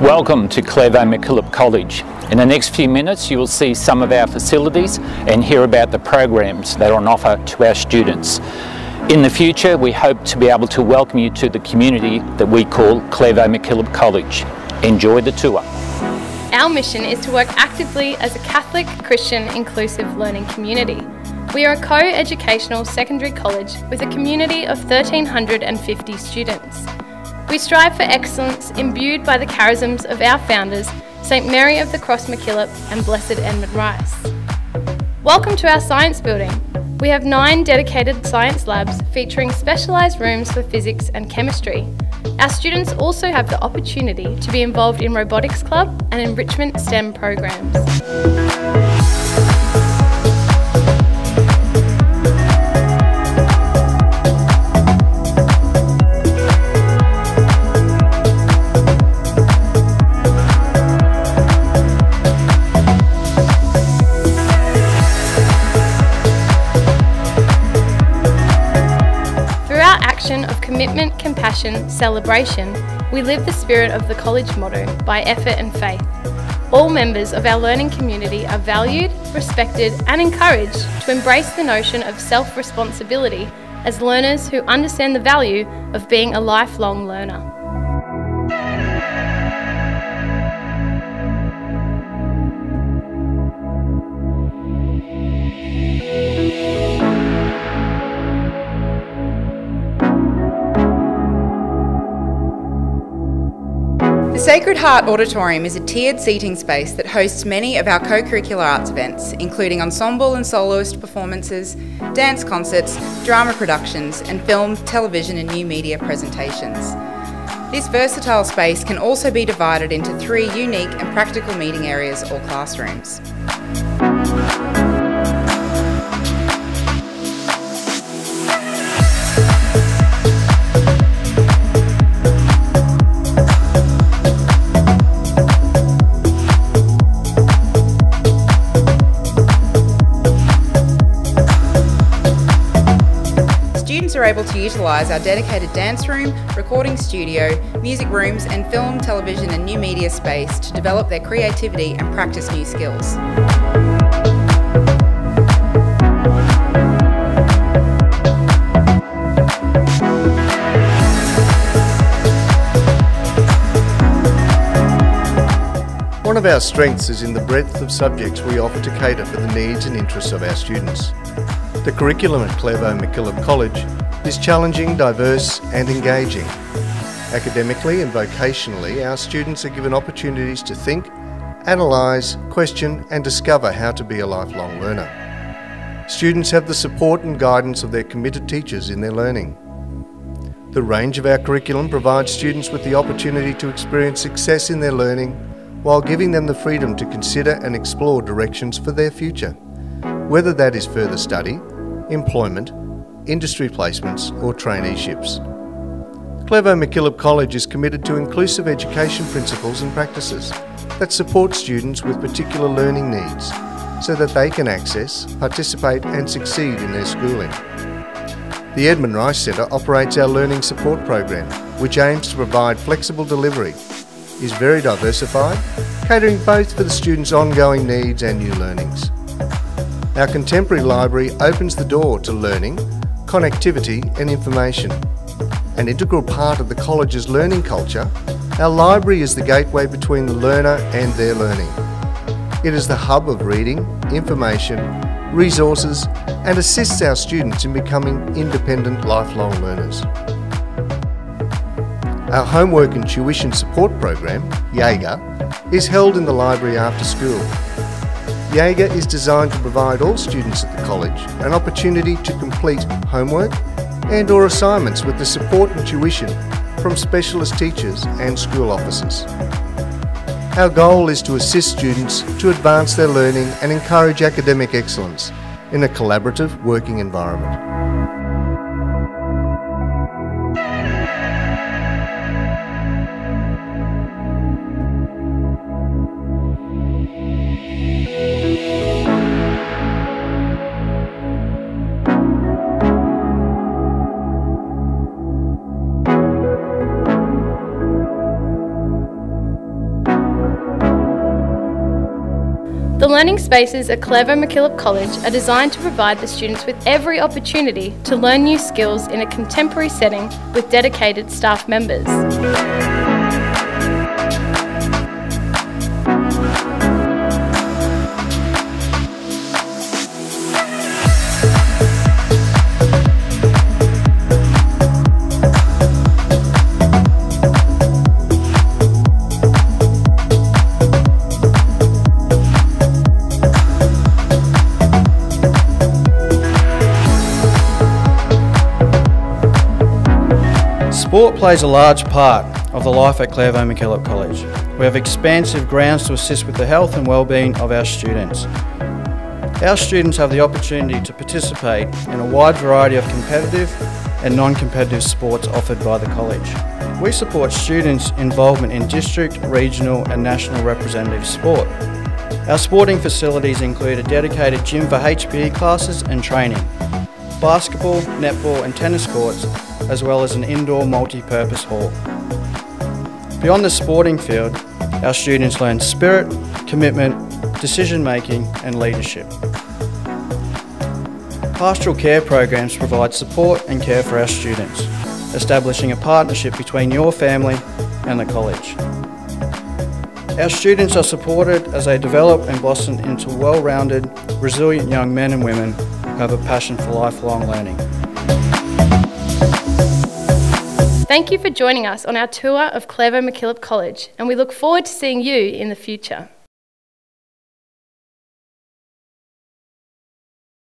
Welcome to Clairvaux MacKillop College. In the next few minutes you will see some of our facilities and hear about the programs that are on offer to our students. In the future we hope to be able to welcome you to the community that we call Clairvaux MacKillop College. Enjoy the tour. Our mission is to work actively as a Catholic, Christian, inclusive learning community. We are a co-educational secondary college with a community of 1,350 students. We strive for excellence imbued by the charisms of our founders, St Mary of the Cross MacKillop and Blessed Edmund Rice. Welcome to our science building. We have nine dedicated science labs featuring specialised rooms for physics and chemistry. Our students also have the opportunity to be involved in Robotics Club and Enrichment STEM programs. Commitment, compassion, celebration, we live the spirit of the college motto by effort and faith. All members of our learning community are valued, respected, and encouraged to embrace the notion of self responsibility as learners who understand the value of being a lifelong learner. Sacred Heart Auditorium is a tiered seating space that hosts many of our co-curricular arts events, including ensemble and soloist performances, dance concerts, drama productions, and film, television and new media presentations. This versatile space can also be divided into three unique and practical meeting areas or classrooms. Able to utilise our dedicated dance room, recording studio, music rooms and film, television and new media space to develop their creativity and practice new skills. One of our strengths is in the breadth of subjects we offer to cater for the needs and interests of our students. The curriculum at Clairvaux MacKillop College is challenging, diverse and engaging. Academically and vocationally, our students are given opportunities to think, analyse, question and discover how to be a lifelong learner. Students have the support and guidance of their committed teachers in their learning. The range of our curriculum provides students with the opportunity to experience success in their learning while giving them the freedom to consider and explore directions for their future, whether that is further study, employment, industry placements or traineeships. Clairvaux MacKillop College is committed to inclusive education principles and practices that support students with particular learning needs so that they can access, participate and succeed in their schooling. The Edmund Rice Centre operates our Learning Support Program, which aims to provide flexible delivery, is very diversified, catering both for the students' ongoing needs and new learnings. Our contemporary library opens the door to learning, connectivity and information. An integral part of the college's learning culture, our library is the gateway between the learner and their learning. It is the hub of reading, information, resources and assists our students in becoming independent lifelong learners. Our homework and tuition support program, Jaeger, is held in the library after school Jaeger is designed to provide all students at the college an opportunity to complete homework and or assignments with the support and tuition from specialist teachers and school officers. Our goal is to assist students to advance their learning and encourage academic excellence in a collaborative working environment. Learning spaces at Clairvaux MacKillop College are designed to provide the students with every opportunity to learn new skills in a contemporary setting with dedicated staff members. Sport plays a large part of the life at Clairvaux MacKillop College. We have expansive grounds to assist with the health and well-being of our students. Our students have the opportunity to participate in a wide variety of competitive and non-competitive sports offered by the college. We support students' involvement in district, regional and national representative sport. Our sporting facilities include a dedicated gym for HPE classes and training, basketball, netball and tennis courts as well as an indoor multi-purpose hall. Beyond the sporting field, our students learn spirit, commitment, decision making and leadership. Pastoral care programs provide support and care for our students, establishing a partnership between your family and the college. Our students are supported as they develop and blossom into well-rounded, resilient young men and women who have a passion for lifelong learning. Thank you for joining us on our tour of Clairvaux MacKillop College and we look forward to seeing you in the future.